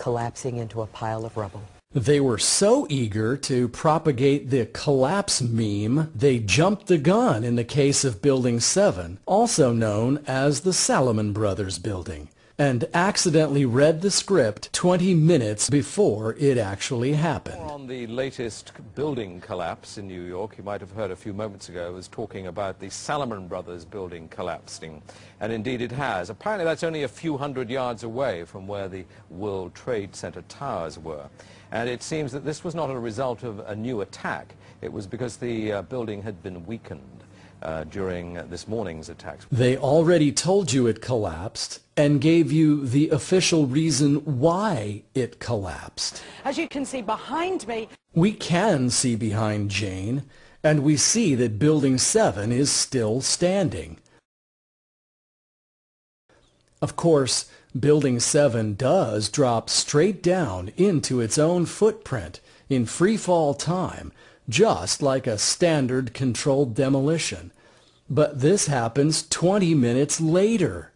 collapsing into a pile of rubble. They were so eager to propagate the collapse meme, they jumped the gun in the case of Building 7, also known as the Salomon Brothers Building and accidentally read the script 20 minutes before it actually happened. On the latest building collapse in New York, you might have heard a few moments ago, was talking about the Salomon Brothers building collapsing. And indeed it has. Apparently that's only a few hundred yards away from where the World Trade Center towers were. And it seems that this was not a result of a new attack. It was because the uh, building had been weakened uh, during this morning's attacks. They already told you it collapsed and gave you the official reason why it collapsed. As you can see behind me, we can see behind Jane, and we see that Building 7 is still standing. Of course, Building 7 does drop straight down into its own footprint in free fall time just like a standard controlled demolition. But this happens 20 minutes later.